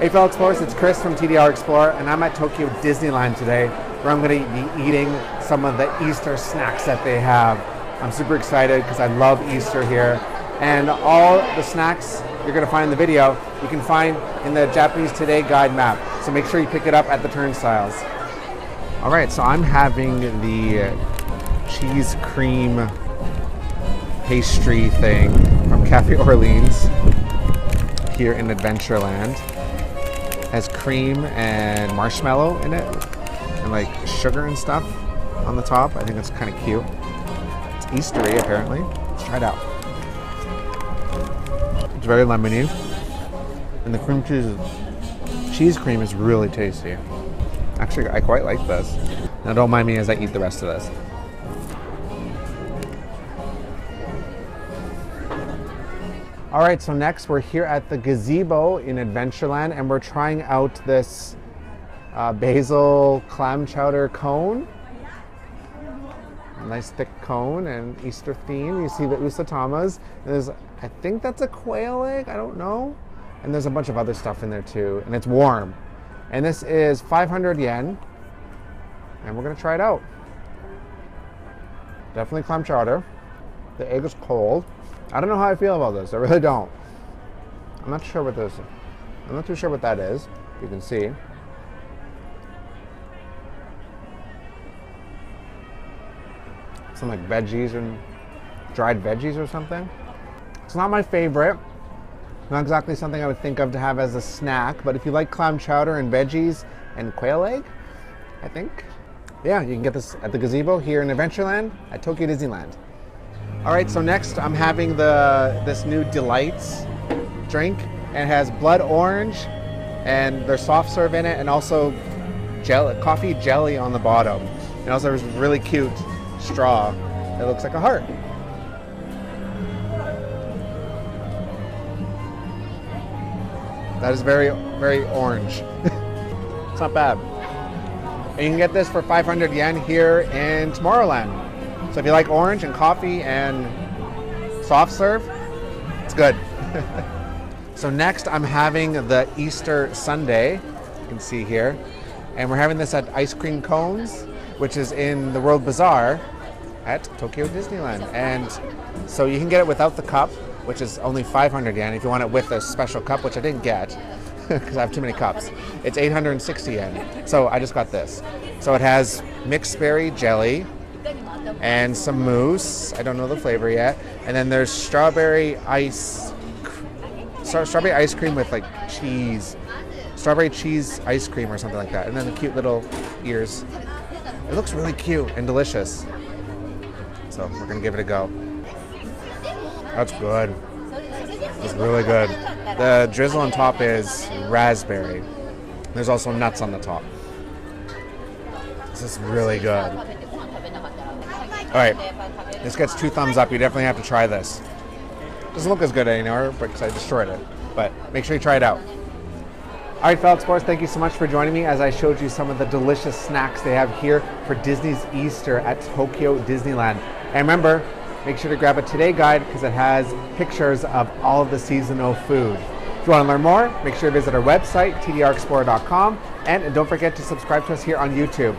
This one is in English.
Hey fellow explorers, it's Chris from TDR Explorer and I'm at Tokyo Disneyland today where I'm going to be eating some of the Easter snacks that they have. I'm super excited because I love Easter here and all the snacks you're going to find in the video you can find in the Japanese Today guide map. So make sure you pick it up at the turnstiles. All right, so I'm having the cheese cream pastry thing from Cafe Orleans here in Adventureland has cream and marshmallow in it and like sugar and stuff on the top. I think that's kind of cute. It's Eastery apparently. Let's try it out. It's very lemony and the cream cheese cheese cream is really tasty. Actually, I quite like this. Now don't mind me as I eat the rest of this. All right, so next we're here at the gazebo in Adventureland and we're trying out this uh, basil clam chowder cone. A nice thick cone and Easter theme. You see the usatamas. And there's, I think that's a quail egg, I don't know. And there's a bunch of other stuff in there too, and it's warm. And this is 500 yen, and we're gonna try it out. Definitely clam chowder. The egg is cold. I don't know how I feel about this. I really don't. I'm not sure what this. I'm not too sure what that is. You can see. Some like veggies and dried veggies or something. It's not my favorite. Not exactly something I would think of to have as a snack, but if you like clam chowder and veggies and quail egg, I think, yeah, you can get this at the gazebo here in Adventureland at Tokyo Disneyland. All right, so next I'm having the this new Delights drink, and it has blood orange, and there's soft serve in it, and also jelly, coffee jelly on the bottom, and also there's really cute straw that looks like a heart. That is very, very orange. it's not bad. And you can get this for 500 yen here in Tomorrowland. So if you like orange and coffee and soft serve, it's good. so next I'm having the Easter Sundae, you can see here. And we're having this at Ice Cream Cones, which is in the World Bazaar at Tokyo Disneyland. And so you can get it without the cup, which is only 500 yen. If you want it with a special cup, which I didn't get, because I have too many cups, it's 860 yen. So I just got this. So it has mixed berry jelly, and some mousse. I don't know the flavor yet. And then there's strawberry ice, strawberry ice cream with like cheese, strawberry cheese ice cream or something like that. And then the cute little ears. It looks really cute and delicious. So we're gonna give it a go. That's good. It's really good. The drizzle on top is raspberry. There's also nuts on the top. This is really good. All right, this gets two thumbs up. You definitely have to try this. Doesn't look as good anymore because I destroyed it, but make sure you try it out. All right, fellow explorers, thank you so much for joining me as I showed you some of the delicious snacks they have here for Disney's Easter at Tokyo Disneyland. And remember, make sure to grab a Today guide because it has pictures of all of the seasonal food. If you want to learn more, make sure to visit our website, tdrexplorer.com, and don't forget to subscribe to us here on YouTube.